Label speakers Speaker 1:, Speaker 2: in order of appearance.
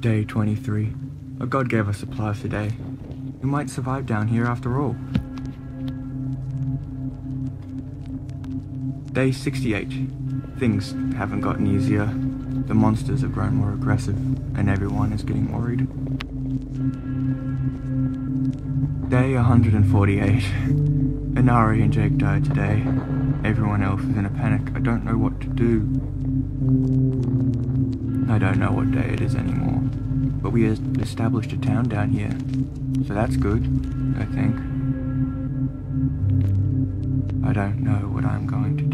Speaker 1: Day 23. A god gave us supplies today. We might survive down here after all. Day 68. Things haven't gotten easier. The monsters have grown more aggressive, and everyone is getting worried. Day 148. Inari and Jake died today. Everyone else is in a panic. I don't know what to do. I don't know what day it is anymore. But we established a town down here. So that's good, I think. I don't know what I'm going to do.